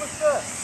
Mr.